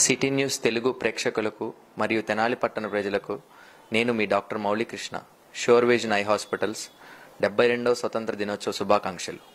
City news Telugu ప్రేక్షకులకు మరియు తెనాలి పట్టణ ప్రజలకు నేను మీ doctor Moulikrishna Shore Vision Eye Hospitals డెబ్బై రెండవ స్వతంత్ర దినోత్సవ శుభాకాంక్షలు.